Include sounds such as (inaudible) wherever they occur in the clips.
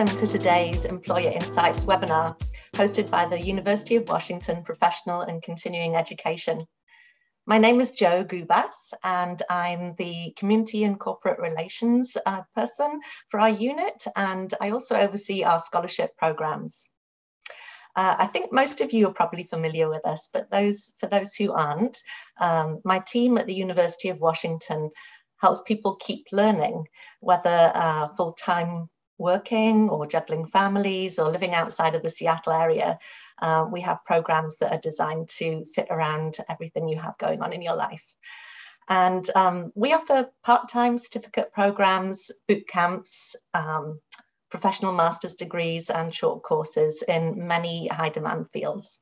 Welcome to today's Employer Insights webinar, hosted by the University of Washington Professional and Continuing Education. My name is Jo Gubas, and I'm the Community and Corporate Relations uh, person for our unit, and I also oversee our scholarship programs. Uh, I think most of you are probably familiar with us, but those for those who aren't, um, my team at the University of Washington helps people keep learning, whether uh, full-time working or juggling families or living outside of the Seattle area. Uh, we have programs that are designed to fit around everything you have going on in your life. And um, we offer part-time certificate programs, boot camps, um, professional master's degrees and short courses in many high demand fields.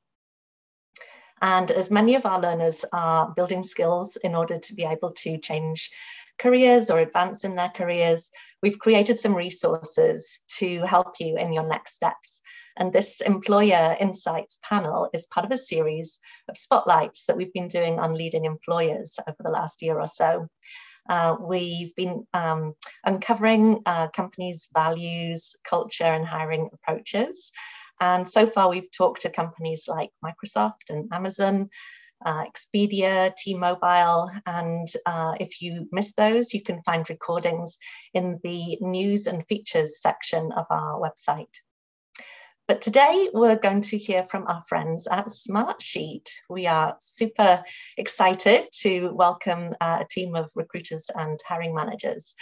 And as many of our learners are building skills in order to be able to change careers or advance in their careers, we've created some resources to help you in your next steps. And this Employer Insights panel is part of a series of spotlights that we've been doing on leading employers over the last year or so. Uh, we've been um, uncovering uh, companies' values, culture, and hiring approaches. And so far, we've talked to companies like Microsoft and Amazon, uh, Expedia, T-Mobile, and uh, if you missed those, you can find recordings in the news and features section of our website. But today we're going to hear from our friends at Smartsheet. We are super excited to welcome uh, a team of recruiters and hiring managers.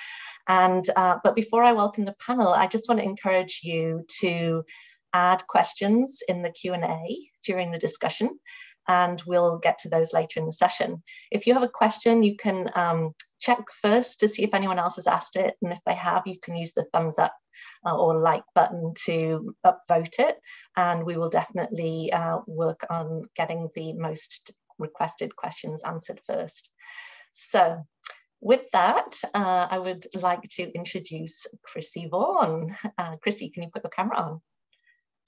And uh, but before I welcome the panel, I just want to encourage you to add questions in the Q&A during the discussion and we'll get to those later in the session. If you have a question, you can um, check first to see if anyone else has asked it. And if they have, you can use the thumbs up uh, or like button to upvote it. And we will definitely uh, work on getting the most requested questions answered first. So with that, uh, I would like to introduce Chrissy Vaughan. Uh, Chrissy, can you put your camera on?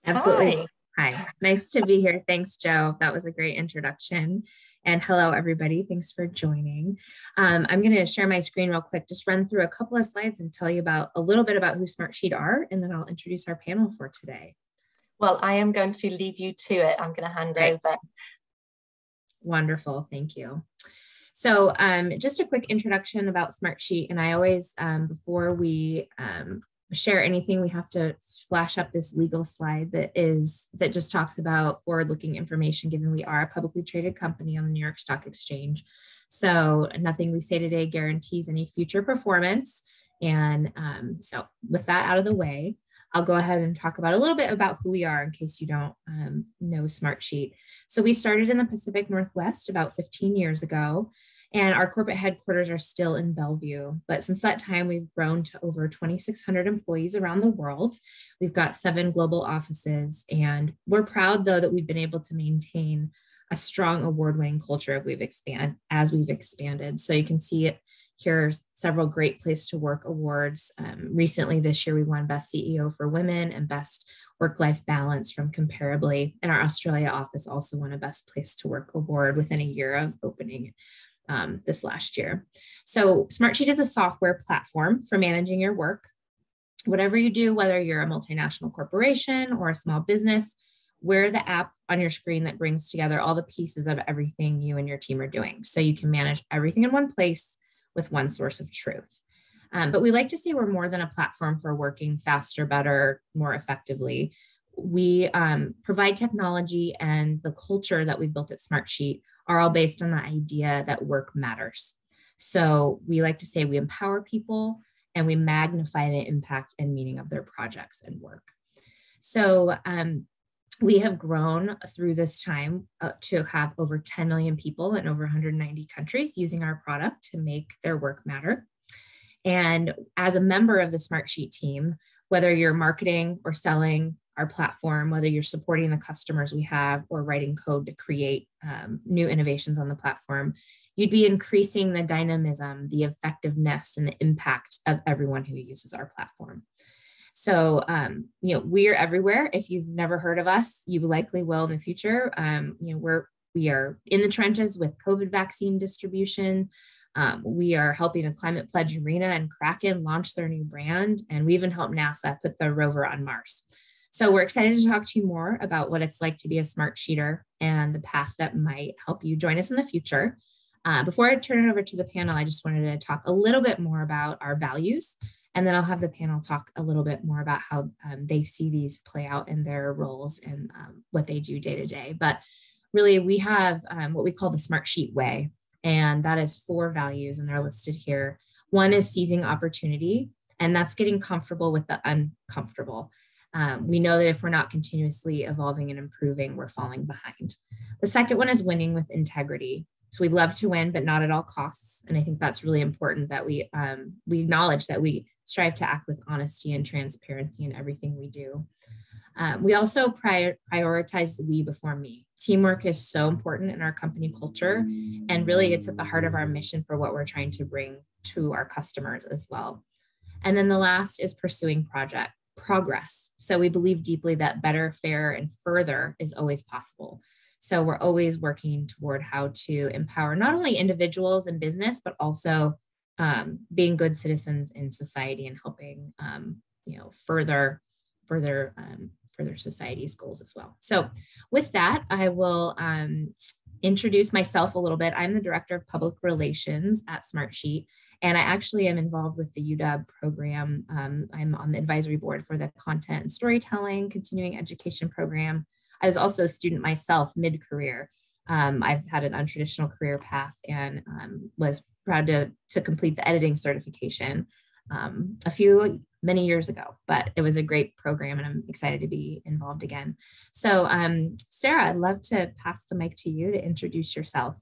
Absolutely. Hi. Hi, nice to be here. Thanks, Jo. That was a great introduction. And hello, everybody. Thanks for joining. Um, I'm going to share my screen real quick, just run through a couple of slides and tell you about a little bit about who Smartsheet are, and then I'll introduce our panel for today. Well, I am going to leave you to it. I'm going to hand right. over. Wonderful. Thank you. So um, just a quick introduction about Smartsheet. And I always, um, before we um, share anything, we have to flash up this legal slide that is that just talks about forward-looking information, given we are a publicly traded company on the New York Stock Exchange. So nothing we say today guarantees any future performance. And um, so with that out of the way, I'll go ahead and talk about a little bit about who we are in case you don't um, know Smartsheet. So we started in the Pacific Northwest about 15 years ago. And our corporate headquarters are still in Bellevue. But since that time, we've grown to over 2,600 employees around the world. We've got seven global offices. And we're proud, though, that we've been able to maintain a strong award-winning culture as we've expand as we've expanded. So you can see it here several great place to work awards. Um, recently this year we won best CEO for women and best work-life balance from Comparably. And our Australia office also won a best place to work award within a year of opening um, this last year. So Smartsheet is a software platform for managing your work. Whatever you do, whether you're a multinational corporation or a small business, we're the app on your screen that brings together all the pieces of everything you and your team are doing. So you can manage everything in one place with one source of truth. Um, but we like to say we're more than a platform for working faster, better, more effectively we um, provide technology and the culture that we've built at Smartsheet are all based on the idea that work matters. So we like to say we empower people and we magnify the impact and meaning of their projects and work. So um, we have grown through this time uh, to have over 10 million people in over 190 countries using our product to make their work matter. And as a member of the Smartsheet team, whether you're marketing or selling our platform, whether you're supporting the customers we have or writing code to create um, new innovations on the platform, you'd be increasing the dynamism, the effectiveness, and the impact of everyone who uses our platform. So, um, you know, we are everywhere. If you've never heard of us, you likely will in the future. Um, you know, we're we are in the trenches with COVID vaccine distribution. Um, we are helping the Climate Pledge Arena and Kraken launch their new brand, and we even helped NASA put the rover on Mars. So we're excited to talk to you more about what it's like to be a Smartsheeter and the path that might help you join us in the future. Uh, before I turn it over to the panel, I just wanted to talk a little bit more about our values, and then I'll have the panel talk a little bit more about how um, they see these play out in their roles and um, what they do day to day. But really, we have um, what we call the Smartsheet Way, and that is four values, and they're listed here. One is seizing opportunity, and that's getting comfortable with the uncomfortable. Um, we know that if we're not continuously evolving and improving, we're falling behind. The second one is winning with integrity. So we love to win, but not at all costs. And I think that's really important that we um, we acknowledge that we strive to act with honesty and transparency in everything we do. Um, we also prior, prioritize the we before me. Teamwork is so important in our company culture, and really, it's at the heart of our mission for what we're trying to bring to our customers as well. And then the last is pursuing project progress. So we believe deeply that better, fair, and further is always possible. So we're always working toward how to empower not only individuals and business, but also um, being good citizens in society and helping, um, you know, further, further, um, further society's goals as well. So with that, I will um, introduce myself a little bit. I'm the director of public relations at Smartsheet. And I actually am involved with the UW program. Um, I'm on the advisory board for the content and storytelling continuing education program. I was also a student myself mid career. Um, I've had an untraditional career path and um, was proud to, to complete the editing certification um, a few many years ago, but it was a great program and I'm excited to be involved again. So, um, Sarah, I'd love to pass the mic to you to introduce yourself.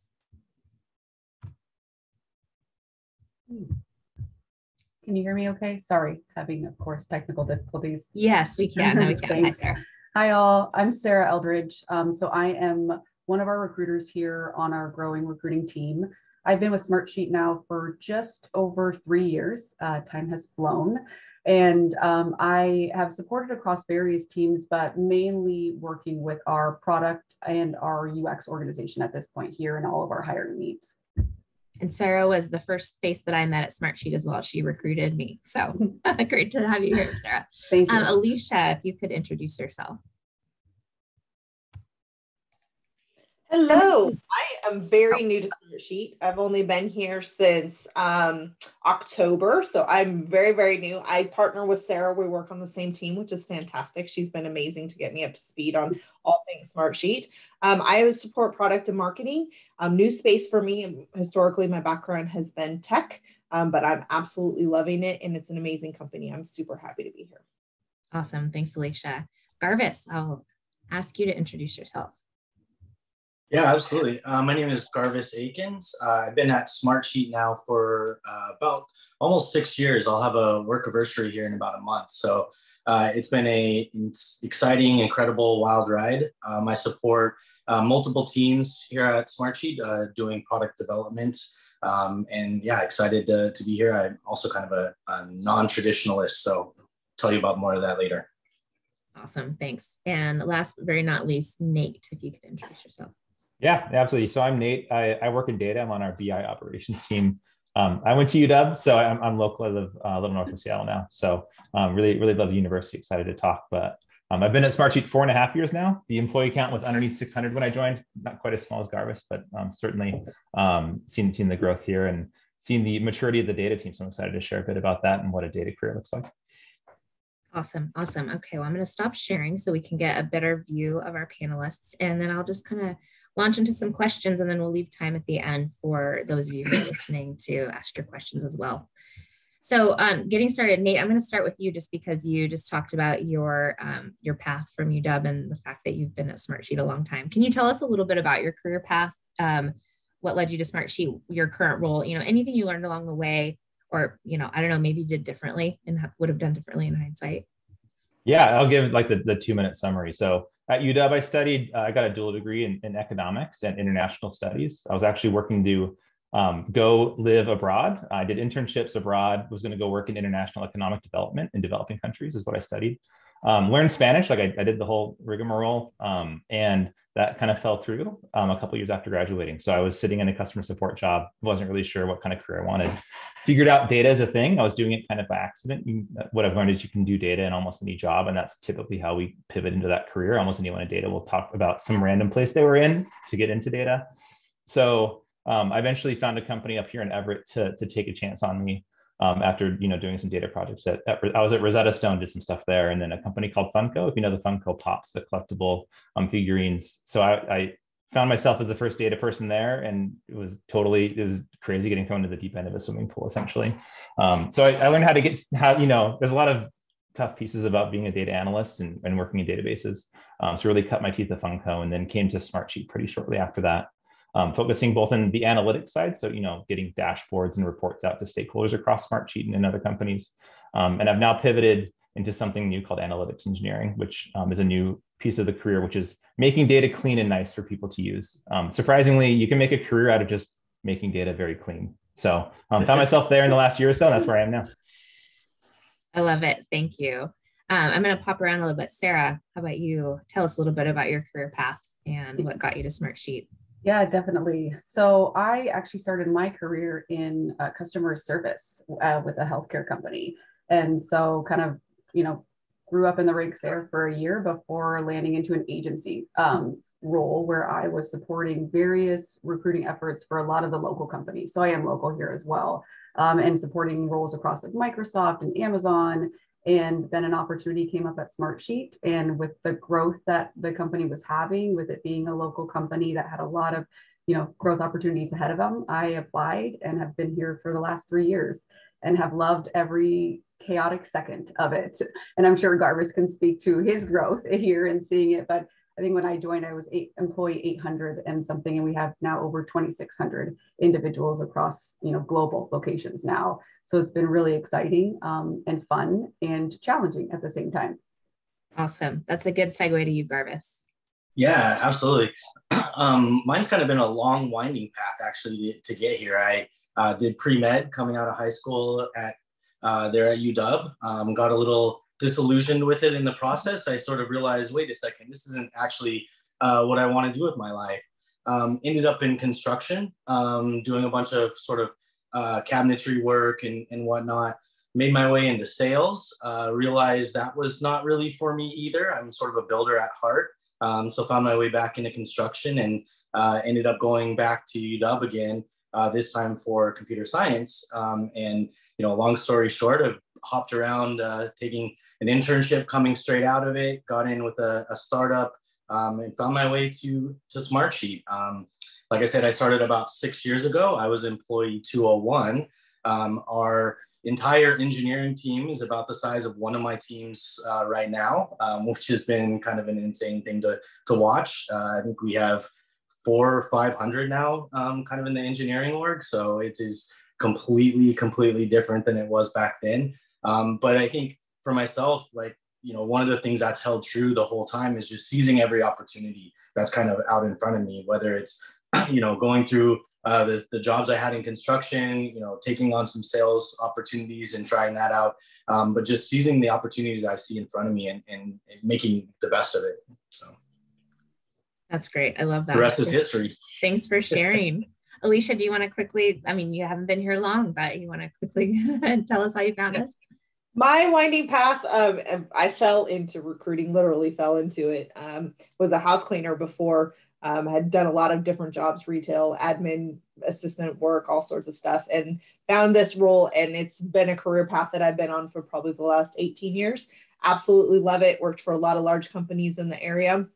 Can you hear me okay? Sorry, having, of course, technical difficulties. Yes, we can. (laughs) No, we can. Hi, Sarah. Hi, all. I'm Sarah Eldridge. Um, so I am one of our recruiters here on our growing recruiting team. I've been with Smartsheet now for just over three years. Uh, time has flown. And um, I have supported across various teams, but mainly working with our product and our UX organization at this point here and all of our hiring needs. And Sarah was the first face that I met at Smartsheet as well. She recruited me. So (laughs) great to have you here, Sarah. Thank you. Um, Alicia, if you could introduce yourself. Hello, I am very new to Smartsheet. I've only been here since um, October, so I'm very, very new. I partner with Sarah. We work on the same team, which is fantastic. She's been amazing to get me up to speed on all things Smartsheet. Um, I support product and marketing. Um, new space for me. Historically, my background has been tech, um, but I'm absolutely loving it, and it's an amazing company. I'm super happy to be here. Awesome. Thanks, Alicia. Garvis, I'll ask you to introduce yourself. Yeah, absolutely. Uh, my name is Garvis Akins. Uh, I've been at Smartsheet now for uh, about almost six years. I'll have a work anniversary here in about a month. So uh, it's been a exciting, incredible, wild ride. Um, I support uh, multiple teams here at Smartsheet uh, doing product development. Um, and yeah, excited to, to, be here. I'm also kind of a, a non-traditionalist, so tell you about more of that later. Awesome, thanks. And last but very not least, Nate, if you could introduce yourself. Yeah, absolutely. So I'm Nate. I, I work in data. I'm on our BI operations (laughs) team. Um, I went to UW, so I'm, I'm local. I live uh, a little north of Seattle now. So um, really, really love the university. Excited to talk. But um, I've been at Smartsheet four and a half years now. The employee count was underneath 600 when I joined. Not quite as small as Garvis, but um, certainly um, seen, seen the growth here and seen the maturity of the data team. So I'm excited to share a bit about that and what a data career looks like. Awesome. Awesome. Okay. Well, I'm going to stop sharing so we can get a better view of our panelists. And then I'll just kind of launch into some questions and then we'll leave time at the end for those of you who are listening to ask your questions as well. So um, getting started, Nate, I'm going to start with you just because you just talked about your um, your path from UW and the fact that you've been at Smartsheet a long time. Can you tell us a little bit about your career path? Um, what led you to Smartsheet, your current role, you know, anything you learned along the way, or, you know, I don't know, maybe did differently and would have done differently in hindsight? Yeah, I'll give like the, the two minute summary. So at UW, I studied, uh, I got a dual degree in, in, economics and international studies. I was actually working to um, go live abroad. I did internships abroad, was going to go work in international economic development in developing countries, is what I studied. Um, learned Spanish. Like I, I, did the whole rigmarole, um, and that kind of fell through um, a couple years after graduating. So I was sitting in a customer support job, wasn't really sure what kind of career I wanted. Figured out data as a thing. I was doing it kind of by accident. What I've learned is you can do data in almost any job, and that's typically how we pivot into that career. Almost anyone in data will talk about some random place they were in to get into data. So um, I eventually found a company up here in Everett to, to take a chance on me um, after you know doing some data projects at, at, I was at Rosetta Stone, did some stuff there, and then a company called Funko. If you know the Funko Pops, the collectible um, figurines. So I, I, found myself as the first data person there, and it was totally it was crazy getting thrown into the deep end of a swimming pool essentially. Um, so I, I, learned how to get how you know there's a lot of tough pieces about being a data analyst and, and working in databases. Um, so really cut my teeth at Funko, and then came to Smartsheet pretty shortly after that um, focusing both in the analytics side, so you know, getting dashboards and reports out to stakeholders across Smartsheet and other companies. Um, and I've now pivoted into something new called analytics engineering, which um, is a new piece of the career, which is making data clean and nice for people to use. Um, surprisingly, you can make a career out of just making data very clean. So um, found myself there in the last year or so, and that's where I am now. I love it. Thank you. Um, I'm going to pop around a little bit. Sarah, how about you? Tell us a little bit about your career path and what got you to Smartsheet. Yeah, definitely. So I actually started my career in uh, customer service uh, with a healthcare company. And so kind of, you know, grew up in the ranks there for a year before landing into an agency um, role where I was supporting various recruiting efforts for a lot of the local companies. So I am local here as well. Um, and supporting roles across like Microsoft and Amazon and then an opportunity came up at Smartsheet. And with the growth that the company was having, with it being a local company that had a lot of you know, growth opportunities ahead of them, I applied and have been here for the last three years and have loved every chaotic second of it. And I'm sure Garvis can speak to his growth here and seeing it. But I think when I joined, I was eight, employee 800 and something, and we have now over 2,600 individuals across you know global locations now. So it's been really exciting um, and fun and challenging at the same time. Awesome. That's a good segue to you, Garvis. Yeah, absolutely. (clears throat) Um, mine's kind of been a long, winding path actually to, to get here. I uh, did pre med coming out of high school at uh, there at UW. Um, got a little disillusioned with it in the process. I sort of realized, wait a second, this isn't actually uh, what I want to do with my life. Um, ended up in construction, um, doing a bunch of sort of uh, cabinetry work and, and whatnot. Made my way into sales, uh, realized that was not really for me either. I'm sort of a builder at heart. Um, so found my way back into construction and uh, ended up going back to UW again, uh, this time for computer science. Um, and, you know, long story short, I've hopped around uh, taking an internship coming straight out of it, got in with a, a startup um, and found my way to, to Smartsheet. Um, like I said, I started about six years ago. I was employee 201. Um, our entire engineering team is about the size of one of my teams uh, right now, um, (laughs) which has been kind of an insane thing to, to watch. Uh, I think we have four or 500 now um, kind of in the engineering org. So it is completely, completely different than it was back then. Um, but I think for myself, like, you know, one of the things that's held true the whole time is just seizing every opportunity that's kind of out in front of me, whether it's you know, going through uh, the, the jobs I had in construction, you know, taking on some sales opportunities and trying that out. Um, but just seizing the opportunities I see in front of me and, and, and, making the best of it. So that's great. I love that. The rest is history. Thanks for (laughs) sharing. Alicia, do you want to quickly? I mean, you haven't been here long, but you want to quickly (laughs) tell us how you found us? My winding path, um, I fell into recruiting, literally fell into it. Um, was a house cleaner before um, had done a lot of different jobs retail admin assistant work all sorts of stuff and found this role and it's been a career path that i've been on for probably the last 18 years. Absolutely love it. Worked for a lot of large companies in the area.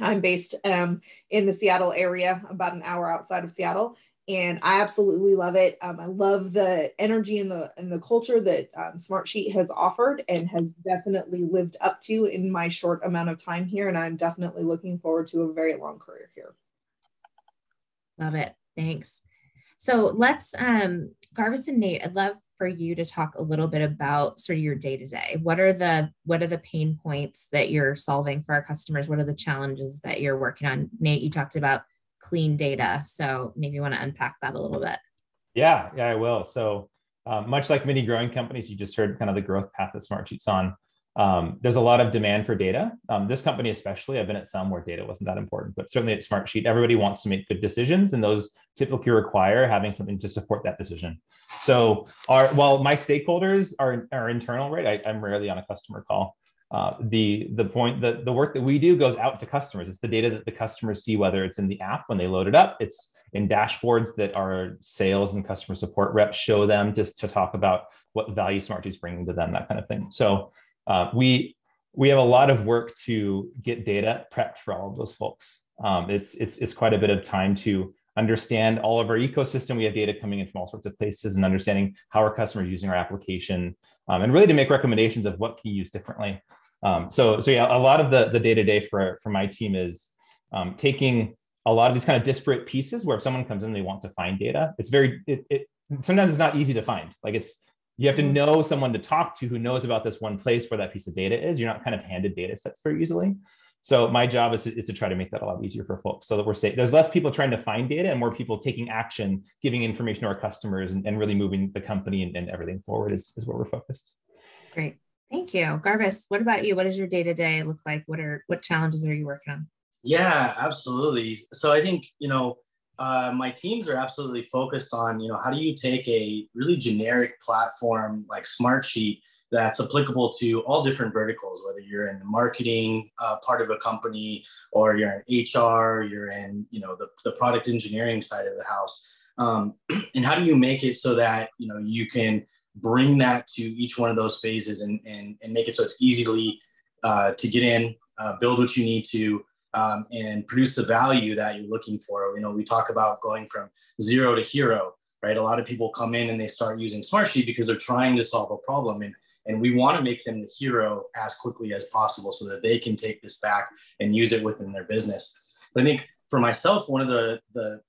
I'm based um, in the seattle area about an hour outside of seattle and I absolutely love it. Um, I love the energy and the and the culture that um, Smartsheet has offered and has definitely lived up to in my short amount of time here. And I'm definitely looking forward to a very long career here. Love it. Thanks. So let's, um, Garvis and Nate, I'd love for you to talk a little bit about sort of your day to day. What are the what are the pain points that you're solving for our customers? What are the challenges that you're working on? Nate, you talked about clean data. So maybe you want to unpack that a little bit. Yeah, yeah, I will. So um, much like many growing companies, you just heard kind of the growth path that Smartsheet's on. um, there's a lot of demand for data. Um, this company, especially, I've been at some where data wasn't that important, but certainly at Smartsheet, everybody wants to make good decisions, and those typically require having something to support that decision. So, our while my stakeholders are are internal, right? I, I'm rarely on a customer call. Uh, the the point that the work that we do goes out to customers. It's the data that the customers see, whether it's in the app when they load it up, it's in dashboards that our sales and customer support reps show them just to talk about what value Smartsheet is bringing to them, that kind of thing. So uh, we we have a lot of work to get data prepped for all of those folks. Um, it's it's it's quite a bit of time to understand all of our ecosystem. We have data coming in from all sorts of places and understanding how our customers are using our application, um, and really to make recommendations of what can you use differently. Um, so so yeah, a lot of the the day to day for for my team is um, taking a lot of these kind of disparate pieces where if someone comes in they want to find data, it's very it, it sometimes it's not easy to find. Like it's you have to mm-hmm. know someone to talk to who knows about this one place where that piece of data is. You're not kind of handed data sets very easily. So my job is to, is to try to make that a lot easier for folks so that we're safe. There's less people trying to find data and more people taking action, giving information to our customers and, and really moving the company and, and everything forward is, is where we're focused. Great. Thank you. Garvis, what about you? What does your day-to-day look like? What are what challenges are you working on? Yeah, absolutely. So I think, you know, uh, my teams are absolutely focused on, you know, how do you take a really generic platform like Smartsheet that's applicable to all different verticals, whether you're in the marketing uh, part of a company or you're in HR, you're in, you know, the, the product engineering side of the house. Um, (clears throat) and how do you make it so that, you know, you can bring that to each one of those phases and, and, and make it so it's easily uh, to get in, uh, build what you need to, um, and produce the value that you're looking for. You know, we talk about going from zero to hero, right? A lot of people come in and they start using Smartsheet because they're trying to solve a problem. And, and we want to make them the hero as quickly as possible so that they can take this back and use it within their business. But I think for myself, one of the, the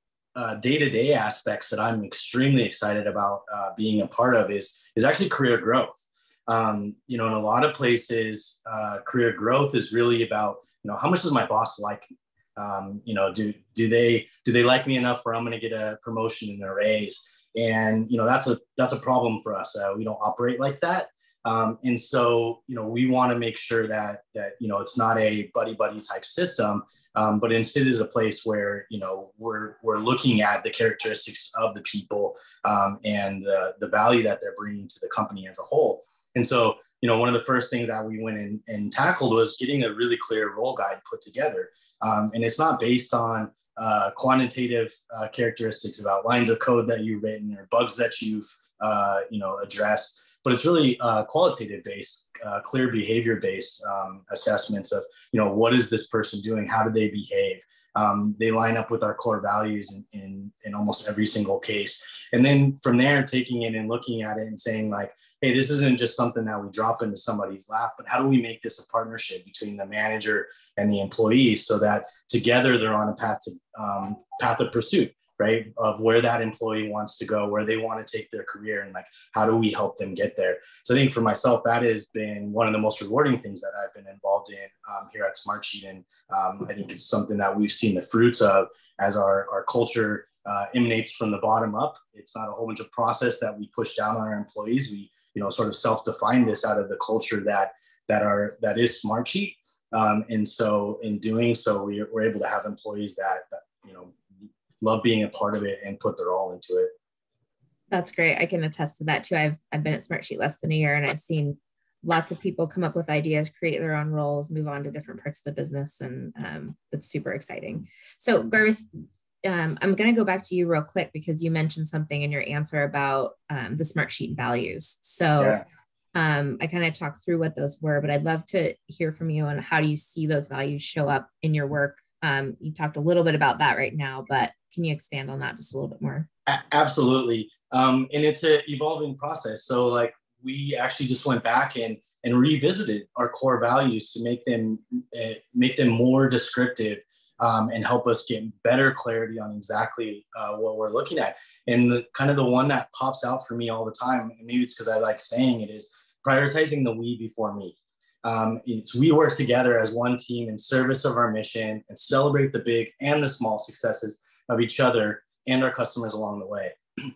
day-to-day aspects that I'm extremely excited about uh, being a part of is, is actually career growth. Um, you know, in a lot of places, uh, career growth is really about you know, how much does my boss like me? Um, you know, do do they do they like me enough where I'm going to get a promotion and a raise? And you know, that's a that's a problem for us. Uh, we don't operate like that. Um, and so, you know, we want to make sure that that you know it's not a buddy buddy type system, um, but instead is a place where you know we're we're looking at the characteristics of the people um, and the the value that they're bringing to the company as a whole. And so, you know, one of the first things that we went in and tackled was getting a really clear role guide put together. Um, and it's not based on uh, quantitative uh, characteristics about lines of code that you've written or bugs that you've, uh, you know, addressed, but it's really uh, qualitative based, uh, clear behavior based um, assessments of, you know, what is this person doing? How do they behave? Um, they line up with our core values in, in, in almost every single case. And then from there, taking it and looking at it and saying like, hey, this isn't just something that we drop into somebody's lap, but how do we make this a partnership between the manager and the employees so that together they're on a path to um, path of pursuit, right? Of where that employee wants to go, where they want to take their career, and like how do we help them get there? So I think for myself, that has been one of the most rewarding things that I've been involved in um, here at Smartsheet, and um, I think it's something that we've seen the fruits of as our our culture uh, emanates from the bottom up. It's not a whole bunch of process that we push down on our employees. We you know sort of self-define this out of the culture that that are that is Smartsheet um, and so in doing so we, we're able to have employees that, that you know love being a part of it and put their all into it that's great i can attest to that too i've i've been at smartsheet less than a year and i've seen lots of people come up with ideas create their own roles move on to different parts of the business and um, that's super exciting so garvis um, I'm going to go back to you real quick because you mentioned something in your answer about um, the Smartsheet values. So yeah. um, I kind of talked through what those were, but I'd love to hear from you on how do you see those values show up in your work. Um, you talked a little bit about that right now, but can you expand on that just a little bit more? A- absolutely. Um, and it's an evolving process. So like we actually just went back and and revisited our core values to make them uh, make them more descriptive um, and help us get better clarity on exactly uh, what we're looking at. And the kind of the one that pops out for me all the time, and maybe it's because I like saying it, is prioritizing the we before me. Um, it's we work together as one team in service of our mission and celebrate the big and the small successes of each other and our customers along the way. (clears throat)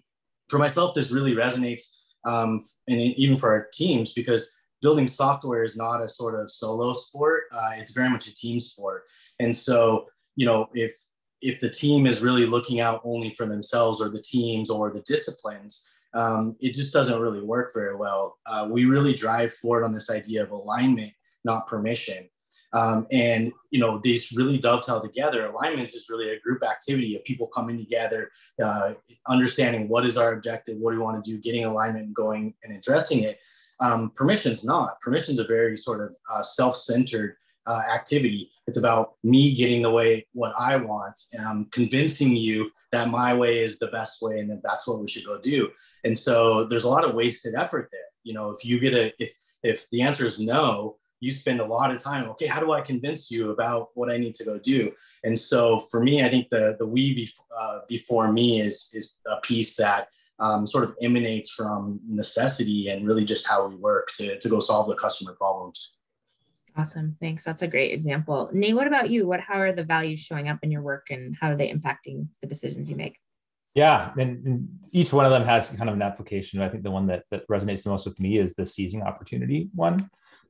for myself, this really resonates, um, and even for our teams, because building software is not a sort of solo sport. Uh, it's very much a team sport. And so, you know, if if the team is really looking out only for themselves or the teams or the disciplines, um, it just doesn't really work very well. Uh, we really drive forward on this idea of alignment, not permission. Um, and you know these really dovetail together. Alignment is really a group activity of people coming together, uh, understanding what is our objective, what do we want to do, getting alignment, and going and addressing it. Um, permission's not. Permission's a very sort of uh, self-centered uh, activity. It's about me getting the way what I want, and I'm convincing you that my way is the best way, and that that's what we should go do. And so there's a lot of wasted effort there. You know, if you get a if if the answer is no, you spend a lot of time. Okay, how do I convince you about what I need to go do? And so for me, I think the the we before, uh, before me is is a piece that um, sort of emanates from necessity and really just how we work to, to go solve the customer problems. Awesome. Thanks. That's a great example. Nate, what about you? What how are the values showing up in your work and how are they impacting the decisions you make? Yeah, and, and each one of them has kind of an application. I think the one that, that resonates the most with me is the seizing opportunity one.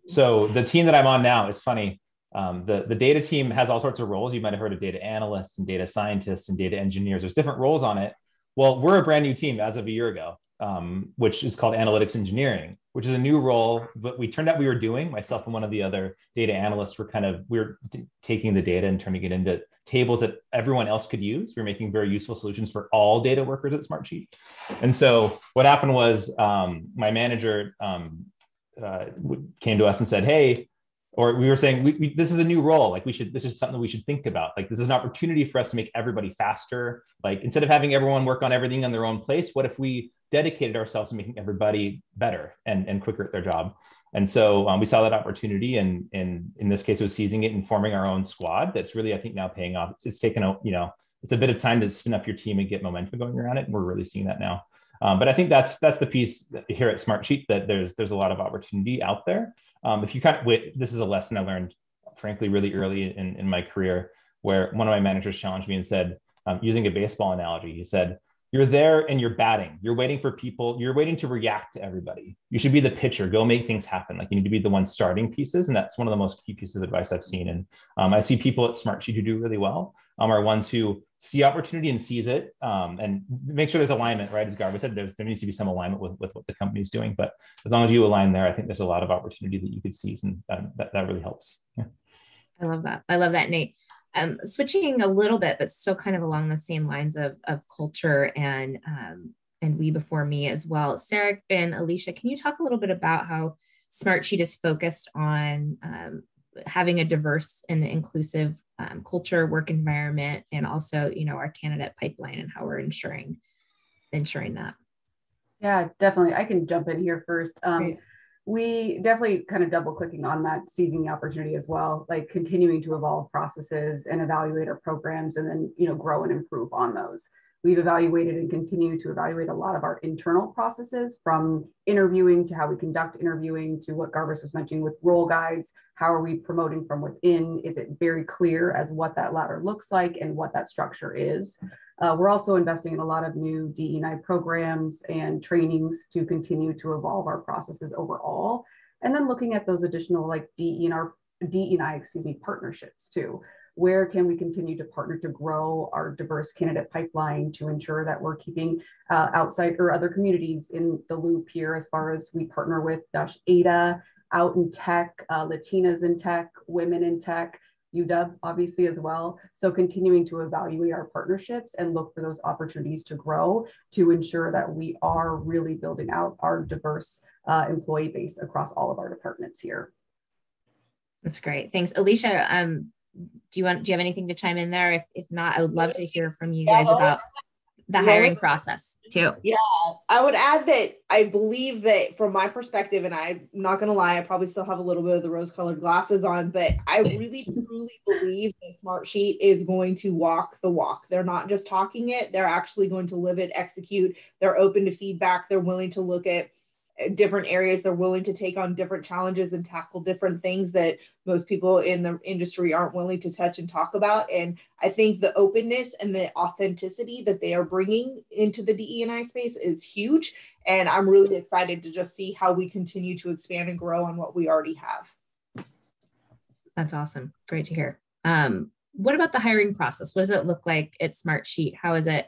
So the team that I'm on now is funny. Um, the, the data team has all sorts of roles. You might have heard of data analysts and data scientists and data engineers. There's different roles on it. Well, we're a brand new team as of a year ago, um, which is called analytics engineering, which is a new role. But we turned out we were doing myself and one of the other data analysts were kind of we are t- taking the data and turning it into tables that everyone else could use. We are making very useful solutions for all data workers at Smartsheet. And so what happened was um, my manager um, uh, came to us and said, "Hey." Or we were saying we, we, this is a new role. Like we should, this is something we should think about. Like this is an opportunity for us to make everybody faster. Like instead of having everyone work on everything on their own place, what if we dedicated ourselves to making everybody better and, and quicker at their job? And so um, we saw that opportunity, and, and in this case, it was seizing it and forming our own squad. That's really, I think, now paying off. It's, it's taken a, you know, it's a bit of time to spin up your team and get momentum going around it. And we're really seeing that now. Um, but I think that's that's the piece here at Smartsheet that there's there's a lot of opportunity out there. Um, if you kind of wait, this is a lesson I learned, frankly, really early in, in my career, where one of my managers challenged me and said, um, using a baseball analogy, he said, "You're there and you're batting. You're waiting for people. You're waiting to react to everybody. You should be the pitcher. Go make things happen. Like you need to be the one starting pieces, and that's one of the most key pieces of advice I've seen. And um, I see people at Smartsheet who do really well um, are ones who see opportunity and seize it um, and make sure there's alignment, right? As Garvis said, there's, there needs to be some alignment with, with what the company is doing. But as long as you align there, I think there's a lot of opportunity that you could seize and that, that really helps. Yeah. I love that. I love that, Nate. Um, switching a little bit, but still kind of along the same lines of, of culture and um, and we before me as well. Sarah and Alicia, can you talk a little bit about how Smartsheet is focused on um, having a diverse and inclusive um, culture, work environment, and also, you know, our candidate pipeline and how we're ensuring ensuring that. Yeah, definitely. I can jump in here first. Um, we definitely kind of double clicking on that seizing the opportunity as well, like continuing to evolve processes and evaluate our programs, and then you know grow and improve on those. We've evaluated and continue to evaluate a lot of our internal processes from interviewing to how we conduct interviewing to what Garvis was mentioning with role guides. How are we promoting from within? Is it very clear as what that ladder looks like and what that structure is? Uh, we're also investing in a lot of new DEI programs and trainings to continue to evolve our processes overall. And then looking at those additional like DEI, DEI excuse me, partnerships too where can we continue to partner to grow our diverse candidate pipeline to ensure that we're keeping uh, outside or other communities in the loop here as far as we partner with Dash Ada out in tech, uh, Latinas in tech, women in tech, UW obviously as well. So continuing to evaluate our partnerships and look for those opportunities to grow to ensure that we are really building out our diverse uh, employee base across all of our departments here. That's great. Thanks. Alicia, um, do you want do you have anything to chime in there? If if not, I would love to hear from you guys about the hiring process too. Yeah, I would add that I believe that from my perspective, and I'm not going to lie, I probably still have a little bit of the rose colored glasses on, but I really truly believe that Smartsheet is going to walk the walk. They're not just talking it, they're actually going to live it, execute. They're open to feedback, they're willing to look at different areas they're willing to take on different challenges and tackle different things that most people in the industry aren't willing to touch and talk about. And i think the openness and the authenticity that they are bringing into the dei space is huge. And i'm really excited to just see how we continue to expand and grow on what we already have. That's awesome. Great to hear. Um, what about the hiring process? What does it look like at smartsheet? How is it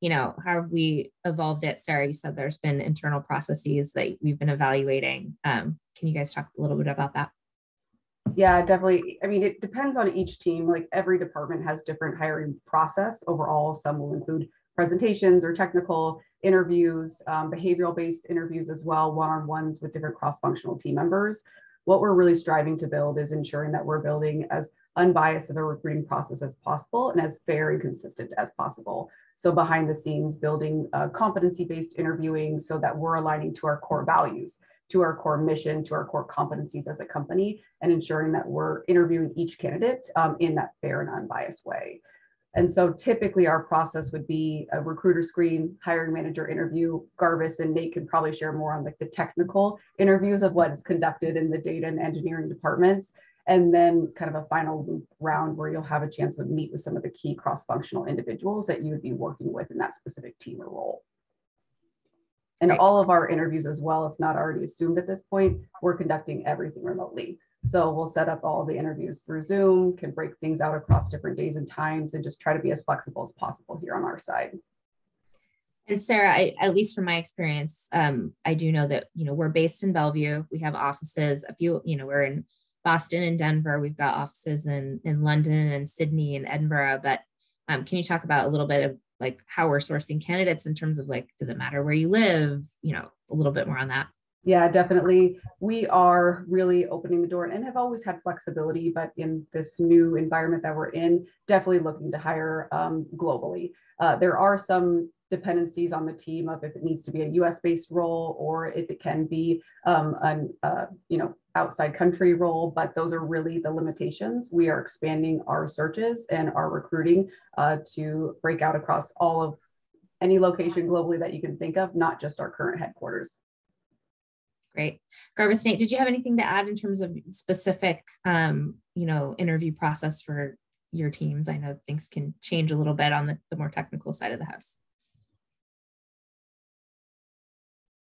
you know, how have we evolved it? Sarah, you said there's been internal processes that we've been evaluating. Um, can you guys talk a little bit about that? Yeah, definitely. I mean, it depends on each team. Like every department has different hiring process overall. Some will include presentations or technical interviews, um, behavioral based interviews as well, one on ones with different cross functional team members. What we're really striving to build is ensuring that we're building as unbiased of a recruiting process as possible and as fair and consistent as possible. So behind the scenes, building uh, competency-based interviewing so that we're aligning to our core values, to our core mission, to our core competencies as a company, and ensuring that we're interviewing each candidate um, in that fair and unbiased way. And so typically our process would be a recruiter screen, hiring manager interview. Garvis and Nate can probably share more on like the technical interviews of what is conducted in the data and engineering departments and then kind of a final loop round where you'll have a chance to meet with some of the key cross-functional individuals that you would be working with in that specific team or role. And all of our interviews as well, if not already assumed at this point, we're conducting everything remotely. So we'll set up all the interviews through Zoom, can break things out across different days and times, and just try to be as flexible as possible here on our side. And Sarah, I, at least from my experience, um, I do know that you know we're based in Bellevue. We have offices. A few, you know, we're in Boston and Denver. We've got offices in in London and Sydney and Edinburgh. But um, can you talk about a little bit of like how we're sourcing candidates in terms of like, does it matter where you live? You know, a little bit more on that. Yeah, definitely. We are really opening the door and have always had flexibility, but in this new environment that we're in, definitely looking to hire um, globally. Uh, there are some dependencies on the team of if it needs to be a US based role or if it can be um, an uh, you know outside country role, but those are really the limitations. We are expanding our searches and our recruiting uh, to break out across all of any location globally that you can think of, not just our current headquarters. Great. Garvis Nate, did you have anything to add in terms of specific, um, you know, interview process for your teams? I know things can change a little bit on the, the more technical side of the house.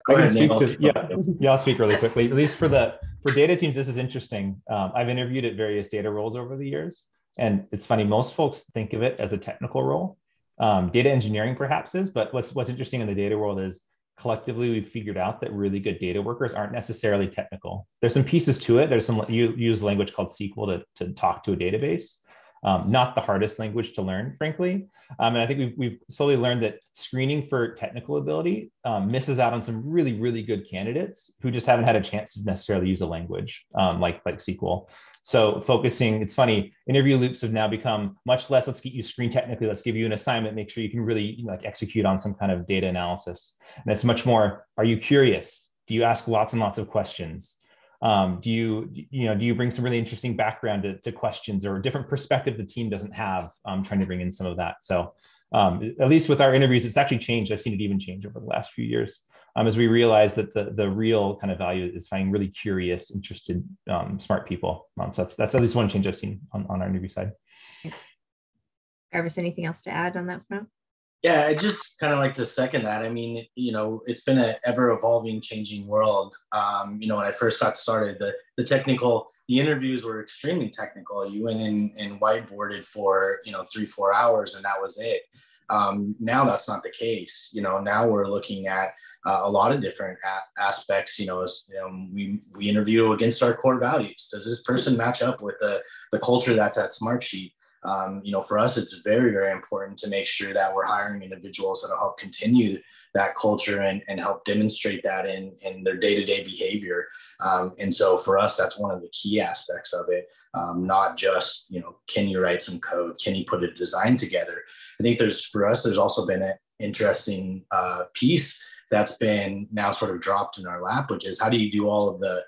Go I can speak to yeah, yeah. I'll speak really quickly. At least for the for data teams, this is interesting. Um, I've interviewed at various data roles over the years, and it's funny. Most folks think of it as a technical role. Um, data engineering perhaps is, but what's what's interesting in the data world is collectively we've figured out that really good data workers aren't necessarily technical. There's some pieces to it. There's some you use language called SQL to, to talk to a database, um, not the hardest language to learn, frankly. Um, and I think we've, we've slowly learned that screening for technical ability um, misses out on some really, really good candidates who just haven't had a chance to necessarily use a language um, like, like SQL. So focusing, it's funny, interview loops have now become much less, let's get you screen technically, let's give you an assignment, make sure you can really you know, like execute on some kind of data analysis. And it's much more, are you curious? Do you ask lots and lots of questions? um, do you you know do you bring some really interesting background to, to questions or a different perspective the team doesn't have trying to bring in some of that so um, at least with our interviews it's actually changed i've seen it even change over the last few years um, as we realize that the, the real kind of value is finding really curious interested um, smart people um, so that's that's at least one change i've seen on, on our interview side Garvis, anything else to add on that front yeah, I just kind of like to second that. I mean, you know, it's been an ever evolving, changing world. Um, you know, when I first got started, the the technical, the interviews were extremely technical. You went in and whiteboarded for you know three, four hours, and that was it. Um, now that's not the case. You know, now we're looking at uh, a lot of different a- aspects. You know, as, you know, we we interview against our core values. Does this person match up with the the culture that's at Smartsheet? um, you know, for us, it's very, very important to make sure that we're hiring individuals that'll help continue that culture and, and help demonstrate that in, in their day-to-day behavior. Um, and so for us, that's one of the key aspects of it. Um, not just, you know, can you write some code? Can you put a design together? I think there's, for us, there's also been an interesting uh, piece that's been now sort of dropped in our lap, which is how do you do all of the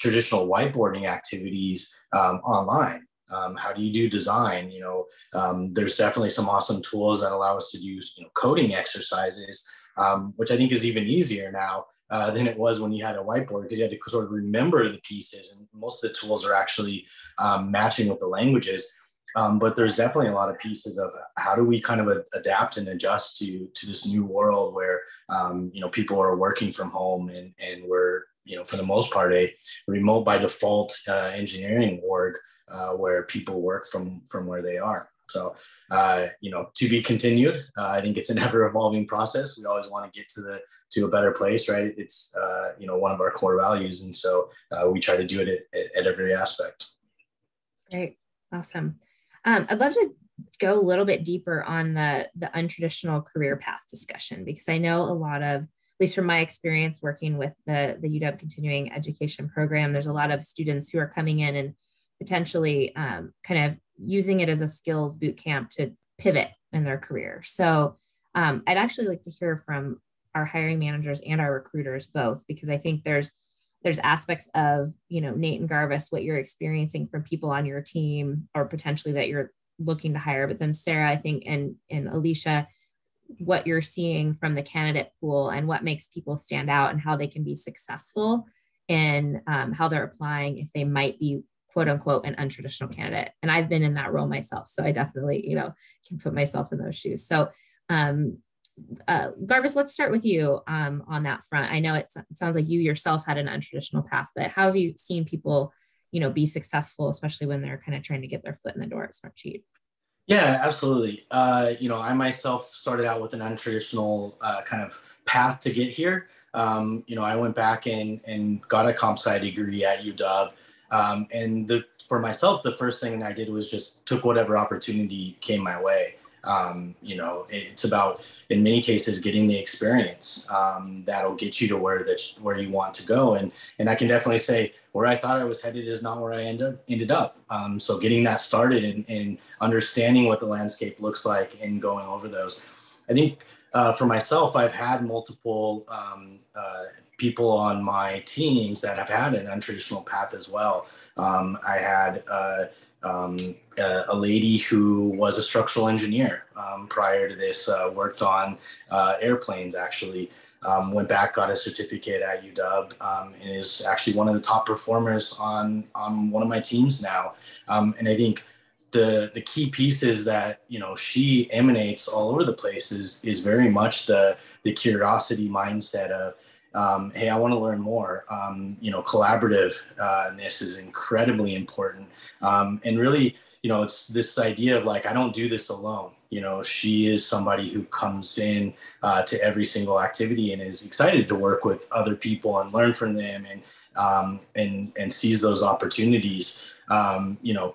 traditional whiteboarding activities um, online? Um, how do you do design? You know, um, there's definitely some awesome tools that allow us to do you know, coding exercises, um, which I think is even easier now uh, than it was when you had a whiteboard because you had to sort of remember the pieces and most of the tools are actually um, matching with the languages um, but there's definitely a lot of pieces of how do we kind of a, adapt and adjust to to this new world where um, you know people are working from home and and we're you know for the most part a remote by default uh, engineering org uh, where people work from from where they are. So uh, you know to be continued. Uh, i think it's an (laughs) ever evolving process. We always want to get to the to a better place right? It's uh, you know one of our core values. And so uh, we try to do it at, at every aspect. Great. Awesome um, I'd love to go a little bit deeper on the the untraditional career path discussion because I know a lot of, at least from my experience working with the the UW continuing education program, there's a lot of students who are coming in and potentially um, kind of using it as a skills boot camp to pivot in their career. So um, I'd actually like to hear from our hiring managers and our recruiters both because I think there's there's aspects of you know nate and garvis what you're experiencing from people on your team or potentially that you're looking to hire. But then sarah i think and and alicia what you're seeing from the candidate pool and what makes people stand out and how they can be successful in um, how they're applying if they might be quote unquote an untraditional candidate. And i've been in that role myself so i definitely you know can put myself in those shoes. So um, uh, Garvis, let's start with you um, on that front. I know it, sounds like you yourself had an untraditional path, but how have you seen people, you know, be successful, especially when they're kind of trying to get their foot in the door at Smartsheet? Yeah, absolutely. Uh, you know, I myself started out with an untraditional uh, kind of path to get here. Um, you know, I went back and, and got a comp sci degree at UW. Um, and the, for myself, the first thing I did was just took whatever opportunity came my way. Um, you know, it's about in many cases getting the experience um, that'll get you to where that where you want to go. And and I can definitely say where I thought I was headed is not where I ended ended up. Um, so getting that started and, and understanding what the landscape looks like and going over those, I think uh, for myself, I've had multiple um, uh, people on my teams that have had an untraditional path as well. Um, I had. Uh, um, a, a, lady who was a structural engineer um, prior to this, uh, worked on uh, airplanes actually. Um, went back, got a certificate at UW, um, and is actually one of the top performers on on one of my teams now. Um, and I think the the key pieces that you know she emanates all over the place is is very much the the curiosity mindset of um, hey, I want to learn more. Um, you know, collaborativeness uh, is incredibly important. Um, and really, you know, it's this idea of like, I don't do this alone. You know, she is somebody who comes in uh, to every single activity and is excited to work with other people and learn from them and um, and and sees those opportunities. Um, you know,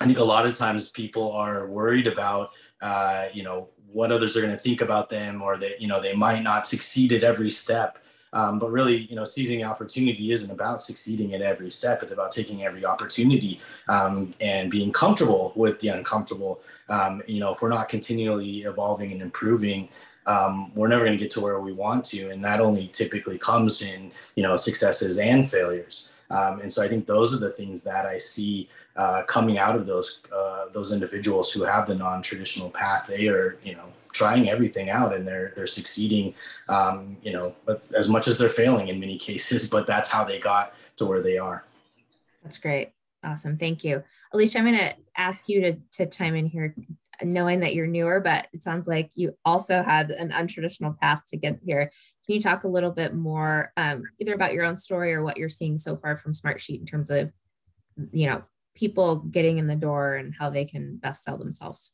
I think a lot of times people are worried about uh, you know what others are going to think about them or that you know they might not succeed at every step um, but really, you know, seizing opportunity isn't about succeeding at every step. It's about taking every opportunity um, and being comfortable with the uncomfortable. Um, you know, if we're not continually evolving and improving, um, we're never going to get to where we want to. And that only typically comes in, you know, successes and failures. Um, and so I think those are the things that I see uh, coming out of those uh, those individuals who have the non-traditional path. They are, you know, trying everything out and they're they're succeeding. Um, you know, as much as they're failing in many (laughs) cases, but that's how they got to where they are. That's great. Awesome. Thank you. Alicia, I'm going to ask you to, to chime in here, knowing that you're newer, but it sounds like you also had an untraditional path to get here. Can you talk a little bit more um, either about your own story or what you're seeing so far from Smartsheet in terms of, you know, people getting in the door and how they can best sell themselves?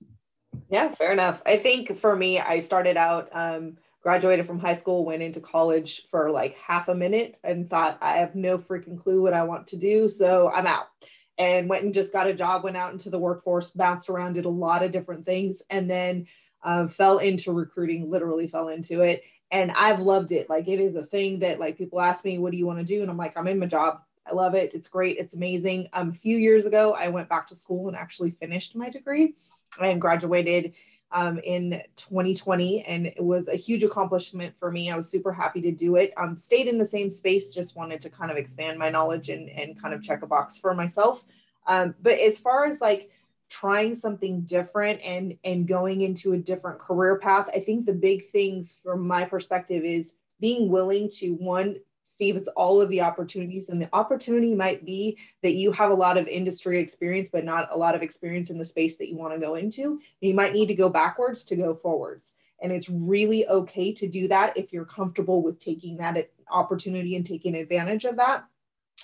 Yeah, fair enough. I think for me, I started out, um, graduated from high school, went into college for like half a minute and thought, I have no freaking clue what I want to do. So I'm out and went and just got a job, went out into the workforce, bounced around, did a lot of different things, and then uh, fell into recruiting, literally fell into it. And I've loved it. Like it is a thing that like people ask me, what do you want to do? And I'm like, I'm in my job. I love it. It's great. It's amazing. Um, a few years ago, I went back to school and actually finished my degree and graduated um, in 2020 and it was a huge accomplishment for me. I was super happy to do it. Um, stayed in the same space just wanted to kind of expand my knowledge and, and kind of check a box for myself. Um, but as far as like trying something different and and going into a different career path i think the big thing from my perspective is being willing to one sees all of the opportunities. And the opportunity might be that you have a lot of industry experience but not a lot of experience in the space that you want to go into. You might need to go backwards to go forwards. And it's really okay to do that if you're comfortable with taking that opportunity and taking advantage of that